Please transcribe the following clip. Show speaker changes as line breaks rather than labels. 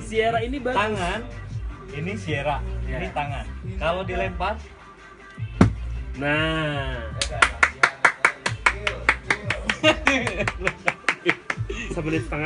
Sierra ini bagus.
tangan. Ini Sierra
Ya.
ini iya. tangan. Kalau dilempar?
Nah, semenit tangan